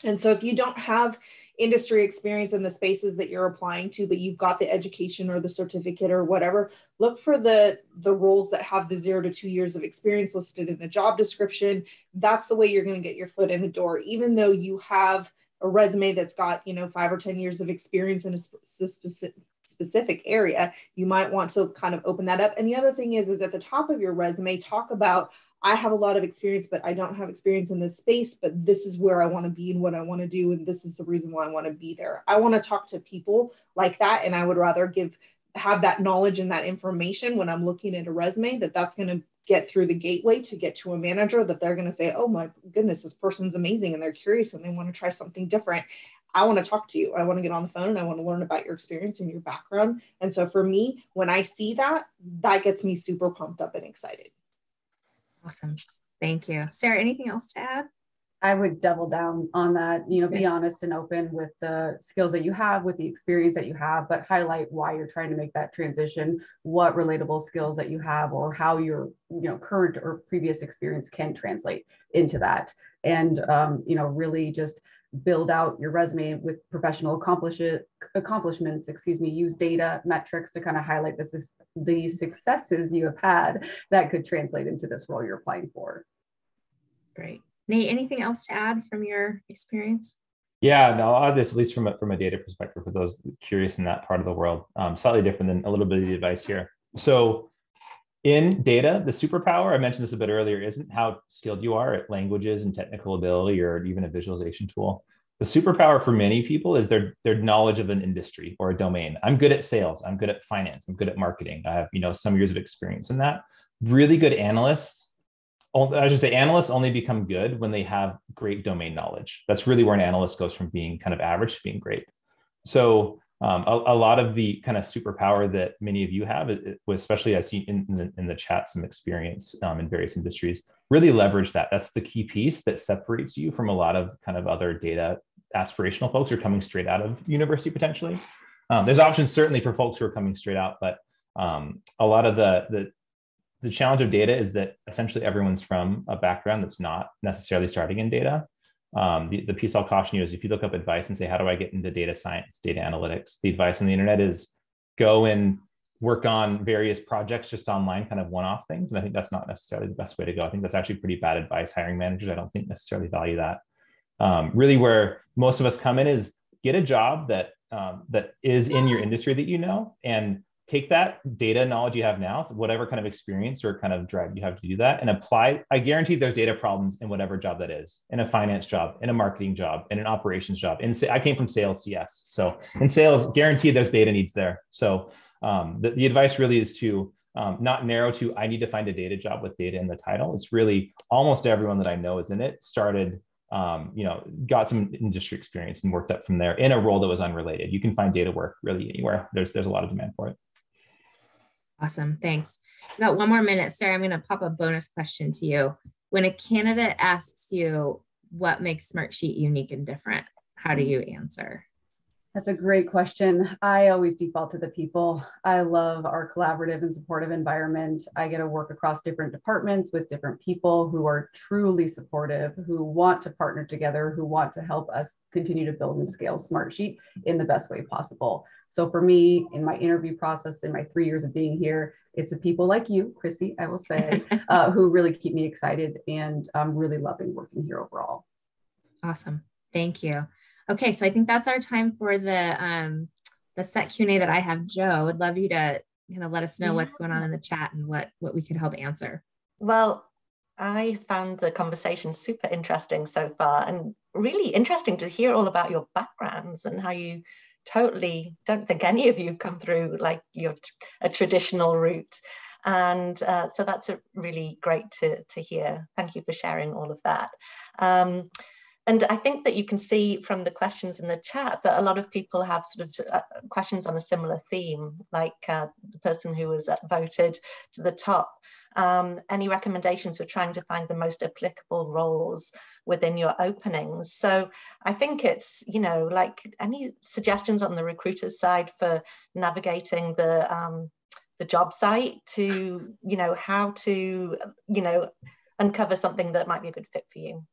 and so if you don't have industry experience in the spaces that you're applying to, but you've got the education or the certificate or whatever, look for the, the roles that have the zero to two years of experience listed in the job description. That's the way you're going to get your foot in the door, even though you have a resume that's got, you know, five or 10 years of experience in a specific specific area you might want to kind of open that up and the other thing is is at the top of your resume talk about I have a lot of experience, but I don't have experience in this space, but this is where I want to be and what I want to do. And this is the reason why I want to be there. I want to talk to people like that. And I would rather give, have that knowledge and that information when I'm looking at a resume that that's going to get through the gateway to get to a manager that they're going to say, oh my goodness, this person's amazing. And they're curious and they want to try something different. I want to talk to you. I want to get on the phone and I want to learn about your experience and your background. And so for me, when I see that, that gets me super pumped up and excited. Awesome. Thank you. Sarah, anything else to add? I would double down on that, you know, be honest and open with the skills that you have, with the experience that you have, but highlight why you're trying to make that transition, what relatable skills that you have, or how your, you know, current or previous experience can translate into that. And, um, you know, really just build out your resume with professional accomplishments, excuse me, use data metrics to kind of highlight this is the successes you have had that could translate into this role you're applying for. Great. Nate, anything else to add from your experience? Yeah, no, I'll add this at least from a, from a data perspective for those curious in that part of the world. Um, slightly different than a little bit of the advice here. So in data, the superpower, I mentioned this a bit earlier, isn't how skilled you are at languages and technical ability or even a visualization tool. The superpower for many people is their, their knowledge of an industry or a domain. I'm good at sales. I'm good at finance. I'm good at marketing. I have, you know, some years of experience in that. Really good analysts, I should say analysts only become good when they have great domain knowledge. That's really where an analyst goes from being kind of average to being great. So um, a, a, lot of the kind of superpower that many of you have, especially I see in, in, the, in the chat some experience um, in various industries, really leverage that. That's the key piece that separates you from a lot of kind of other data aspirational folks who are coming straight out of university potentially. Um, there's options certainly for folks who are coming straight out, but um, a lot of the, the the challenge of data is that essentially everyone's from a background that's not necessarily starting in data um, the, the piece I'll caution you is if you look up advice and say, how do I get into data science, data analytics, the advice on the internet is go and work on various projects just online, kind of one-off things. And I think that's not necessarily the best way to go. I think that's actually pretty bad advice. Hiring managers, I don't think necessarily value that. Um, really where most of us come in is get a job that um, that is in your industry that you know and take that data knowledge you have now, so whatever kind of experience or kind of drive you have to do that, and apply. I guarantee there's data problems in whatever job that is, in a finance job, in a marketing job, in an operations job. In I came from sales CS, so in sales, guaranteed there's data needs there. So um, the, the advice really is to um, not narrow to I need to find a data job with data in the title. It's really almost everyone that I know is in it started um, you know, got some industry experience and worked up from there in a role that was unrelated. You can find data work really anywhere. There's there's a lot of demand for it. Awesome. Thanks. Got one more minute. Sarah, I'm going to pop a bonus question to you. When a candidate asks you what makes Smartsheet unique and different, how do you answer? That's a great question. I always default to the people. I love our collaborative and supportive environment. I get to work across different departments with different people who are truly supportive, who want to partner together, who want to help us continue to build and scale Smartsheet in the best way possible. So for me, in my interview process, in my three years of being here, it's the people like you, Chrissy, I will say, (laughs) uh, who really keep me excited and I'm really loving working here overall. Awesome. Thank you. Okay, so I think that's our time for the um, the set Q&A that I have. Jo, would love you to kind of let us know yeah. what's going on in the chat and what, what we could help answer. Well, I found the conversation super interesting so far and really interesting to hear all about your backgrounds and how you totally don't think any of you have come through like your a traditional route. And uh, so that's a really great to, to hear. Thank you for sharing all of that. Um, and I think that you can see from the questions in the chat that a lot of people have sort of uh, questions on a similar theme, like uh, the person who was uh, voted to the top um, any recommendations for trying to find the most applicable roles within your openings. So I think it's, you know, like any suggestions on the recruiter's side for navigating the um, the job site to, you know, how to, you know, uncover something that might be a good fit for you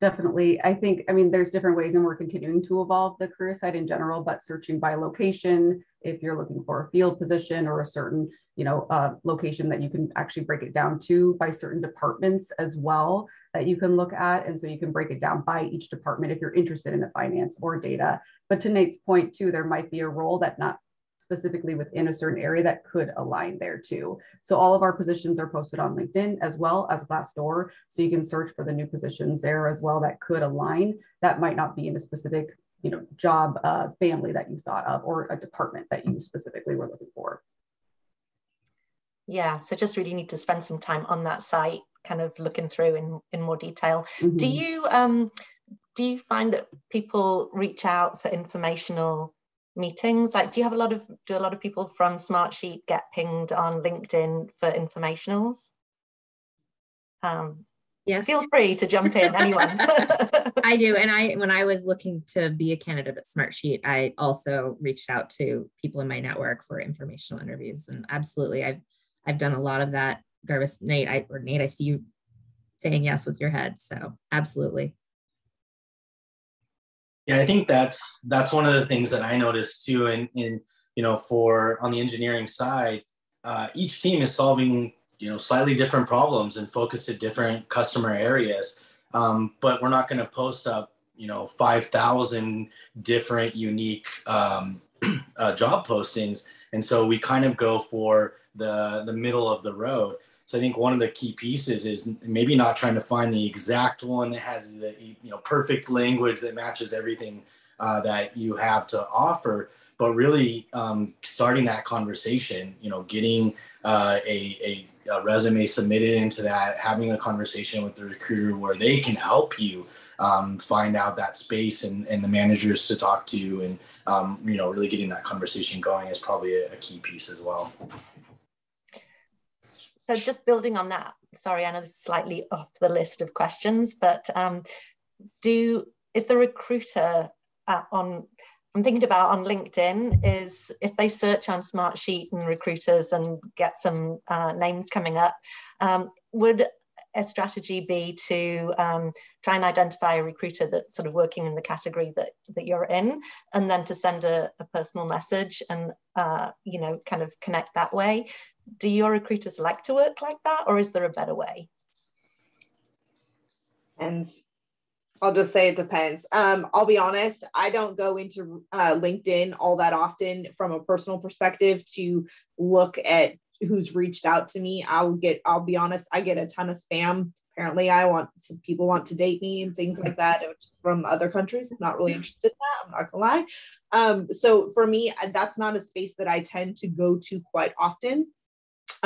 definitely i think i mean there's different ways and we're continuing to evolve the career site in general but searching by location if you're looking for a field position or a certain you know uh, location that you can actually break it down to by certain departments as well that you can look at and so you can break it down by each department if you're interested in the finance or data but to nate's point too there might be a role that not specifically within a certain area that could align there too. So all of our positions are posted on LinkedIn as well as Glassdoor. So you can search for the new positions there as well that could align. That might not be in a specific you know, job uh, family that you thought of or a department that you specifically were looking for. Yeah, so just really need to spend some time on that site, kind of looking through in, in more detail. Mm-hmm. Do you um, do you find that people reach out for informational meetings? Like, do you have a lot of do a lot of people from Smartsheet get pinged on LinkedIn for informationals? Um, yes. Feel free to jump in, anyone. (laughs) I do, and I when I was looking to be a candidate at Smartsheet, I also reached out to people in my network for informational interviews, and absolutely, I've I've done a lot of that. Garvis, Nate, I or Nate, I see you saying yes with your head, so absolutely. Yeah, I think that's that's one of the things that I noticed too. And in, in you know, for on the engineering side, uh, each team is solving you know slightly different problems and focused at different customer areas. Um, but we're not going to post up you know 5,000 different unique um, (clears throat) uh, job postings, and so we kind of go for the the middle of the road. So I think one of the key pieces is maybe not trying to find the exact one that has the you know perfect language that matches everything uh, that you have to offer, but really um, starting that conversation. You know, getting uh, a, a, a, resume submitted into that, having a conversation with the recruiter where they can help you um, find out that space and, and the managers to talk to, and um, you know, really getting that conversation going is probably a, a key piece as well. So just building on that, sorry, I know this is slightly off the list of questions, but um, do is the recruiter uh, on I'm thinking about on LinkedIn is if they search on Smartsheet and recruiters and get some uh, names coming up, um, would a strategy be to um, try and identify a recruiter that's sort of working in the category that, that you're in, and then to send a, a personal message and, uh, you know, kind of connect that way? Do your recruiters like to work like that or is there a better way? And I'll just say it depends. Um, I'll be honest, I don't go into uh, LinkedIn all that often from a personal perspective to look at who's reached out to me. I'll get, I'll be honest, I get a ton of spam. Apparently, I want people want to date me and things like that, from other countries. I'm not really interested in that. I'm not gonna lie. Um, so for me, that's not a space that I tend to go to quite often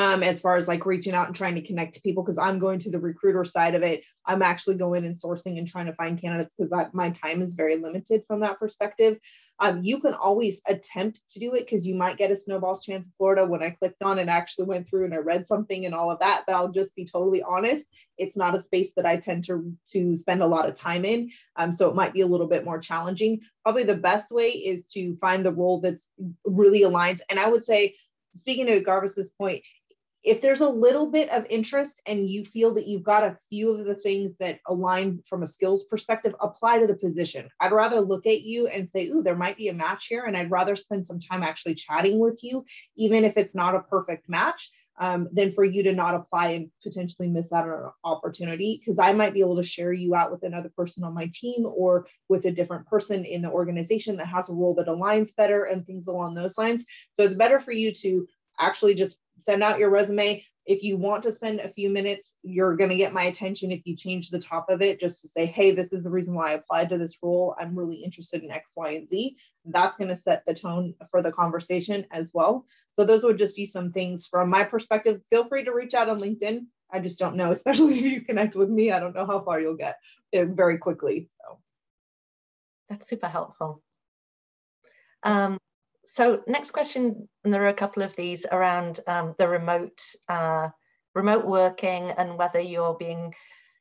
um, as far as like reaching out and trying to connect to people because I'm going to the recruiter side of it. I'm actually going and sourcing and trying to find candidates because my time is very limited from that perspective. Um, you can always attempt to do it because you might get a snowball's chance in Florida. When I clicked on and actually went through and I read something and all of that, but I'll just be totally honest, it's not a space that I tend to to spend a lot of time in. Um, so it might be a little bit more challenging. Probably the best way is to find the role that's really aligns. And I would say speaking to Garvis's point, if there's a little bit of interest and you feel that you've got a few of the things that align from a skills perspective, apply to the position. I'd rather look at you and say, ooh, there might be a match here. And I'd rather spend some time actually chatting with you, even if it's not a perfect match, um, than for you to not apply and potentially miss out on an opportunity. Because I might be able to share you out with another person on my team or with a different person in the organization that has a role that aligns better and things along those lines. So it's better for you to actually just send out your resume. If you want to spend a few minutes, you're going to get my attention if you change the top of it just to say, hey, this is the reason why I applied to this role. I'm really interested in X, Y, and Z. That's going to set the tone for the conversation as well. So, those would just be some things from my perspective. Feel free to reach out on LinkedIn. I just don't know, (laughs) especially if you connect with me. I don't know how far you'll get very quickly. So. That's super helpful. Um, so next question, and there are a couple of these around um, the remote uh, remote working and whether you're being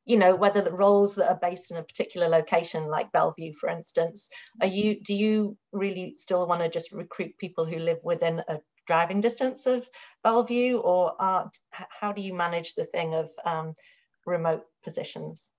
you know whether the roles that are based in a particular location like bellevue for instance are you do you really still want to just recruit people who live within a driving distance of bellevue or are, how do you manage the thing of um, remote positions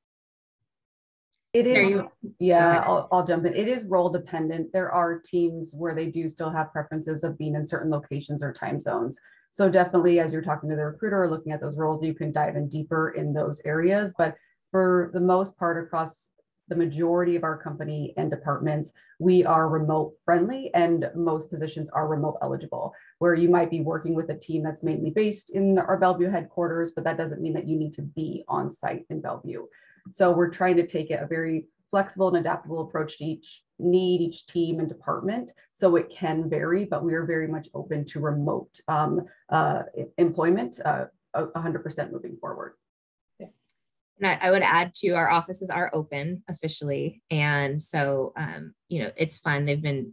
it is, yeah, I'll, I'll jump in. It is role dependent. There are teams where they do still have preferences of being in certain locations or time zones. So definitely, as you're talking to the recruiter or looking at those roles, you can dive in deeper in those areas. But for the most part, across the majority of our company and departments, we are remote friendly and most positions are remote eligible, where you might be working with a team that's mainly based in our Bellevue headquarters, but that doesn't mean that you need to be on site in Bellevue. So we're trying to take a very flexible and adaptable approach to each need, each team and department. So it can vary, but we are very much open to remote um, uh, employment, uh, 100% moving forward. And I, would add to our offices are open officially. And so, um, you know, it's fun. They've been,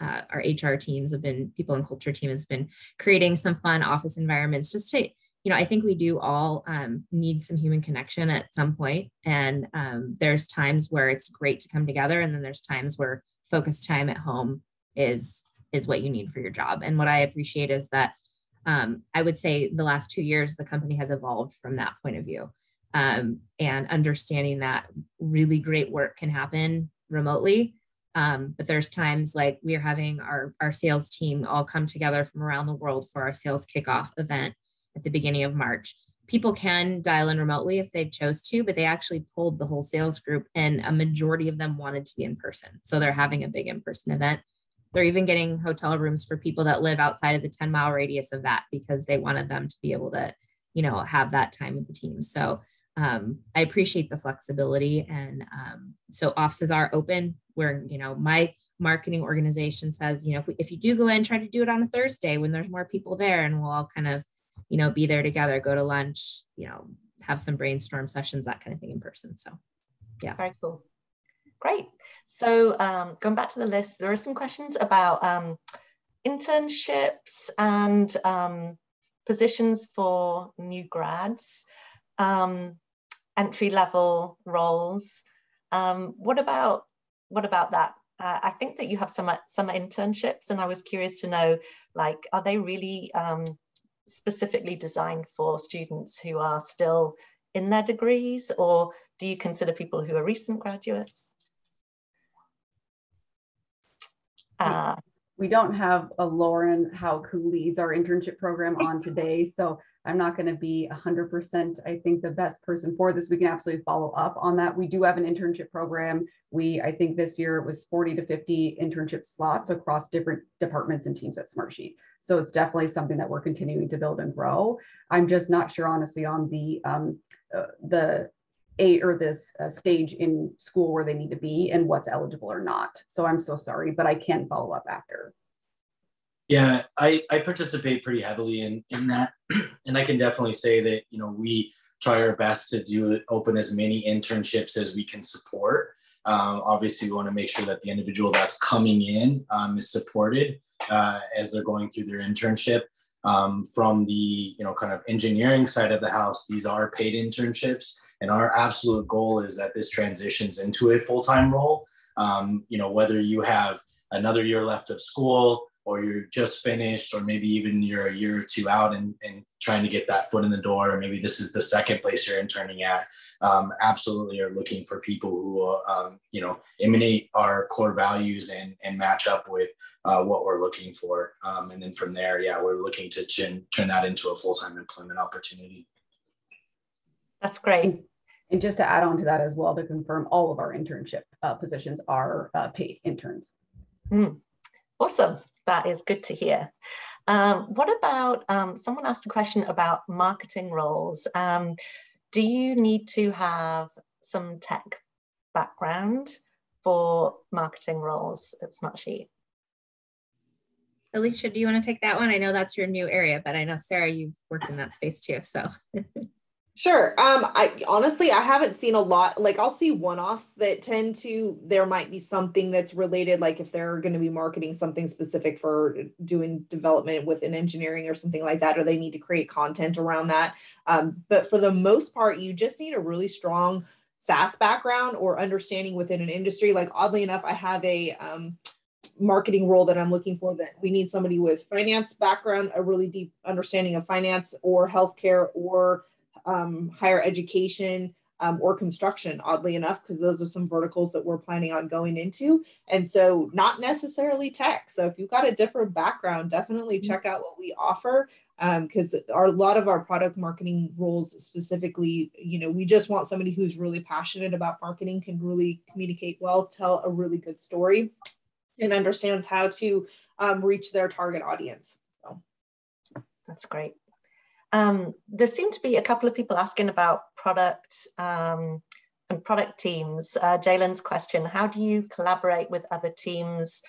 uh, our HR teams have been, people and culture team has been creating some fun office environments just to you know, I think we do all um, need some human connection at some point. And um, there's times where it's great to come together, and then there's times where focused time at home is is what you need for your job. And what I appreciate is that um, I would say the last two years the company has evolved from that point of view, um, and understanding that really great work can happen remotely. Um, but there's times like we're having our our sales team all come together from around the world for our sales kickoff event at the beginning of March. People can dial in remotely if they chose to, but they actually pulled the whole sales group and a majority of them wanted to be in person. So they're having a big in person event. They're even getting hotel rooms for people that live outside of the 10 mile radius of that because they wanted them to be able to, you know, have that time with the team. So um, I appreciate the flexibility. And um, so offices are open where, you know, my marketing organization says, you know, if, we, if you do go in, try to do it on a Thursday when there's more people there and we'll all kind of you know, be there together, go to lunch, you know, have some brainstorm sessions, that kind of thing in person. So, yeah. Very cool. Great. So, um, going back to the list, there are some questions about um, internships and um, positions for new grads, um, entry level roles. Um, what about what about that? Uh, I think that you have some some internships, and I was curious to know, like, are they really um, specifically designed for students who are still in their degrees, or do you consider people who are recent graduates? Uh, we don't have a Lauren Hauk who leads our internship program on today, so I'm not going to be 100%, I think, the best person for this. We can absolutely follow up on that. We do have an internship program. We, I think this year it was 40 to 50 internship slots across different departments and teams at Smartsheet. So it's definitely something that we're continuing to build and grow. I'm just not sure, honestly, on the um, uh, the a or this uh, stage in school where they need to be and what's eligible or not. So I'm so sorry, but I can follow up after. Yeah, I, I participate pretty heavily in, in that. (clears throat) and I can definitely say that, you know, we try our best to do open as many internships as we can support. Um, obviously, we want to make sure that the individual that's coming in um, is supported uh, as they're going through their internship. Um, from the you know kind of engineering side of the house, these are paid internships, and our absolute goal is that this transitions into a full time role. Um, you know whether you have another year left of school, or you're just finished, or maybe even you're a year or two out and, and trying to get that foot in the door, or maybe this is the second place you're interning at, um, absolutely are looking for people who, um, you know, emanate our core values and, and match up with uh, what we're looking for. Um, and then from there, yeah, we're looking to turn, turn that into a full-time employment opportunity. That's great. And just to add on to that as well, to confirm all of our internship uh, positions are uh, paid interns. Mm. Awesome that is good to hear. Um, what about, um, someone asked a question about marketing roles. Um, do you need to have some tech background for marketing roles at Smartsheet? Alicia, do you want to take that one? I know that's your new area, but I know Sarah, you've worked in that space too. So (laughs) Sure. Um, I honestly I haven't seen a lot. Like I'll see one-offs that tend to there might be something that's related, like if they're going to be marketing something specific for doing development within engineering or something like that, or they need to create content around that. Um, but for the most part, you just need a really strong SaaS background or understanding within an industry. Like oddly enough, I have a um, marketing role that I'm looking for that we need somebody with finance background, a really deep understanding of finance or healthcare or um, higher education um, or construction, oddly enough, because those are some verticals that we're planning on going into. And so, not necessarily tech. So, if you've got a different background, definitely mm-hmm. check out what we offer because um, our, a lot of our product marketing roles specifically, you know, we just want somebody who's really passionate about marketing, can really communicate well, tell a really good story, and understands how to um, reach their target audience. So. That's great. Um, there seem to be a couple of people asking about product um, and product teams. Uh, Jalen's question, how do you collaborate with other teams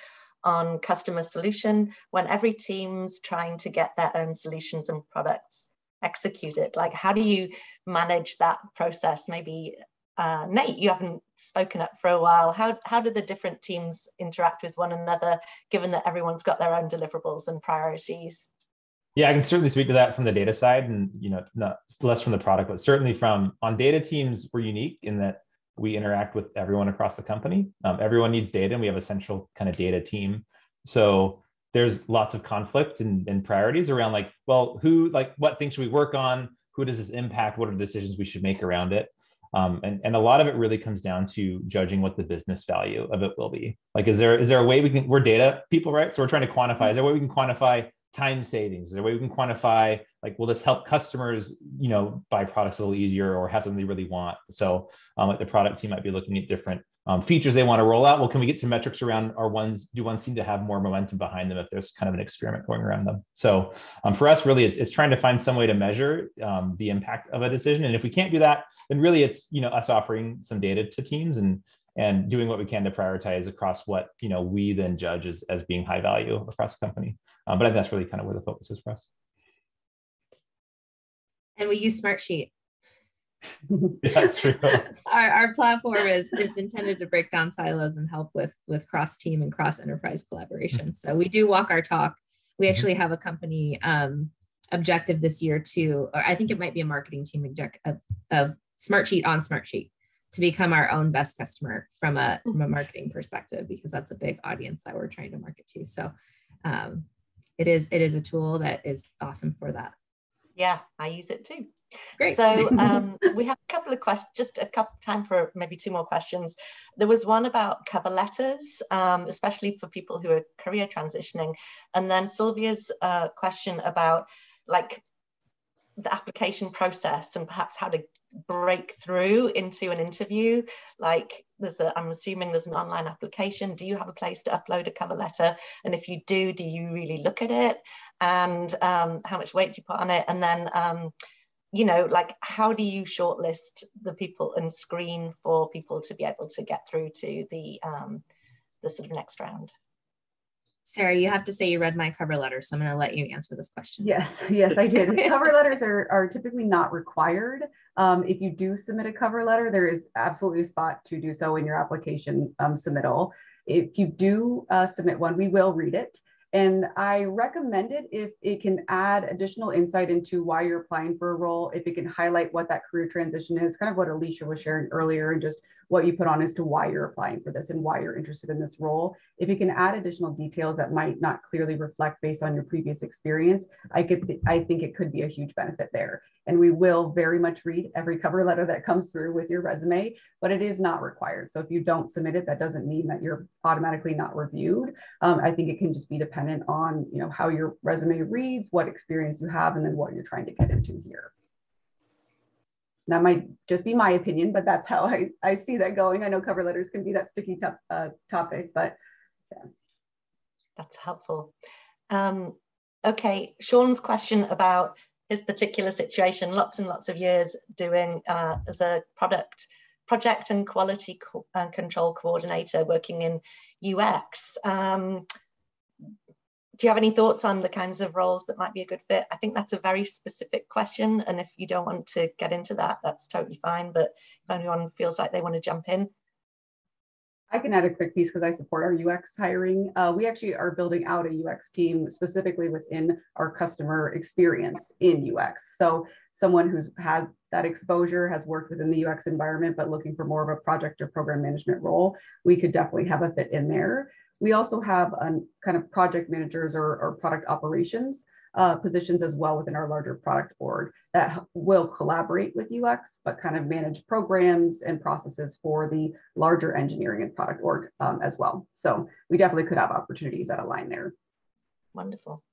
on customer solution when every team's trying to get their own solutions and products executed? Like how do you manage that process? Maybe uh, Nate, you haven't spoken up for a while. How, how do the different teams interact with one another, given that everyone's got their own deliverables and priorities? Yeah, I can certainly speak to that from the data side and, you know, not less from the product, but certainly from on data teams, we're unique in that we interact with everyone across the company. Um, everyone needs data and we have a central kind of data team. So there's lots of conflict and, and priorities around like, well, who, like what things should we work on? Who does this impact? What are the decisions we should make around it? Um, and, and a lot of it really comes down to judging what the business value of it will be. Like, is there is there a way we can, we're data people, right? So we're trying to quantify, is there a way we can quantify time savings? Is there a way we can quantify, like, will this help customers, you know, buy products a little easier or have something they really want? So, um, like the product team might be looking at different um, features they want to roll out. Well, can we get some metrics around our ones? Do ones seem to have more momentum behind them if there's kind of an experiment going around them? So, um, for us, really, it's, it's trying to find some way to measure um, the impact of a decision. And if we can't do that, then really it's you know us offering some data to teams and and doing what we can to prioritize across what you know we then judge as, as being high value across the company. Um, but I think that's really kind of where the focus is for us. And we use Smartsheet. (laughs) yeah, that's true. (laughs) our, our platform is is intended to break down silos and help with with cross team and cross enterprise collaboration. So we do walk our talk. We mm-hmm. actually have a company um, objective this year to, or I think it might be a marketing team objective of, of Smartsheet on Smartsheet to become our own best customer from a from a marketing perspective because that's a big audience that we're trying to market to. So um, it is it is a tool that is awesome for that. Yeah, I use it too. Great. So um, we have a couple of questions, just a couple time for maybe two more questions. There was one about cover letters, um, especially for people who are career transitioning, and then Sylvia's uh, question about like the application process and perhaps how to break through into an interview. Like there's a i'm assuming there's an online application. Do you have a place to upload a cover letter? And if you do do you really look at it? And um, how much weight do you put on it? And then um, you know like how do you shortlist the people and screen for people to be able to get through to the um, the sort of next round Sarah, you have to say you read my cover letter, so I'm going to let you answer this question. Yes, yes, I did. (laughs) cover letters are, are typically not required. Um, if you do submit a cover letter, there is absolutely a spot to do so in your application um, submittal. If you do uh, submit one, we will read it. And I recommend it if it can add additional insight into why you're applying for a role, if it can highlight what that career transition is, kind of what Alicia was sharing earlier, and just what you put on as to why you're applying for this and why you're interested in this role. If you can add additional details that might not clearly reflect based on your previous experience, I could I think it could be a huge benefit there. And we will very much read every cover letter that comes through with your resume, but it is not required. So if you don't submit it, that doesn't mean that you're automatically not reviewed. Um, I think it can just be dependent on you know how your resume reads, what experience you have, and then what you're trying to get into here that might just be my opinion, but that's how I, I see that going. I know cover letters can be that sticky top, uh, topic, but yeah. That's helpful. Um, okay, Sean's question about his particular situation, lots and lots of years doing uh, as a product project and quality co uh, control coordinator working in UX. Um, do you have any thoughts on the kinds of roles that might be a good fit? I think that's a very specific question. And if you don't want to get into that, that's totally fine. But if anyone feels like they want to jump in. I can add a quick piece because I support our UX hiring. Uh, we actually are building out a UX team specifically within our customer experience in UX. So someone who's had that exposure, has worked within the UX environment, but looking for more of a project or program management role, we could definitely have a fit in there. We also have um, kind of project managers or, or product operations uh, positions as well within our larger product org that will collaborate with UX, but kind of manage programs and processes for the larger engineering and product org um, as well. So we definitely could have opportunities that align there. Wonderful.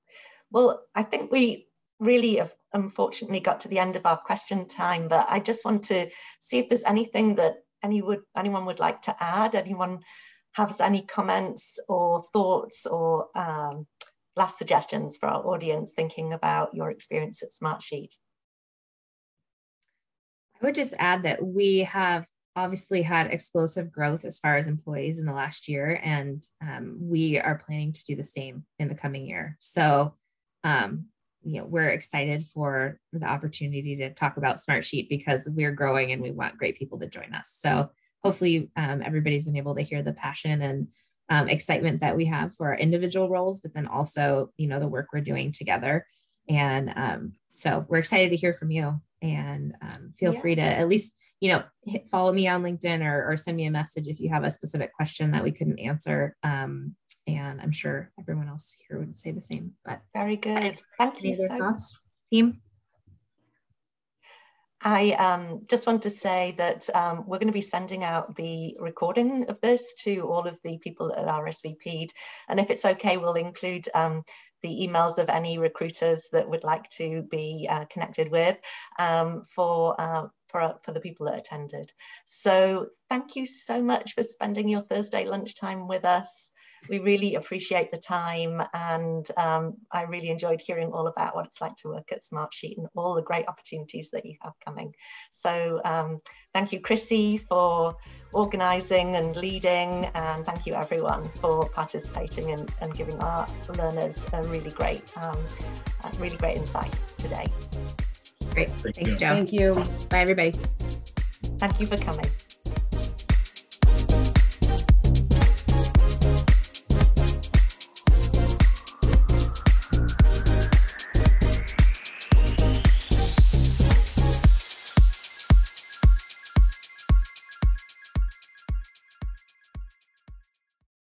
Well, I think we really have unfortunately got to the end of our question time, but I just want to see if there's anything that any would, anyone would like to add, anyone has any comments or thoughts or um, last suggestions for our audience thinking about your experience at Smartsheet? I would just add that we have obviously had explosive growth as far as employees in the last year, and um, we are planning to do the same in the coming year. So, um, you know, we're excited for the opportunity to talk about Smartsheet because we're growing and we want great people to join us. So, hopefully, um, everybody's been able to hear the passion and um, excitement that we have for our individual roles, but then also, you know, the work we're doing together. And um, so we're excited to hear from you and um, feel yeah. free to at least, you know, hit, follow me on LinkedIn or, or, send me a message if you have a specific question that we couldn't answer. Um, and I'm sure everyone else here would say the same, but very good. Thank you. So thoughts, team? I um, just want to say that um, we're going to be sending out the recording of this to all of the people that are RSVP'd. And if it's okay, we'll include um, the emails of any recruiters that would like to be uh, connected with um, for, uh, for, for the people that attended. So thank you so much for spending your Thursday lunchtime with us we really appreciate the time and um, I really enjoyed hearing all about what it's like to work at Smartsheet and all the great opportunities that you have coming. So um, thank you, Chrissy, for organising and leading and thank you everyone for participating and, and giving our learners a really great, um, uh, really great insights today. Great, Thank thanks, you. Jo. Thank you. Bye, everybody. Thank you for coming.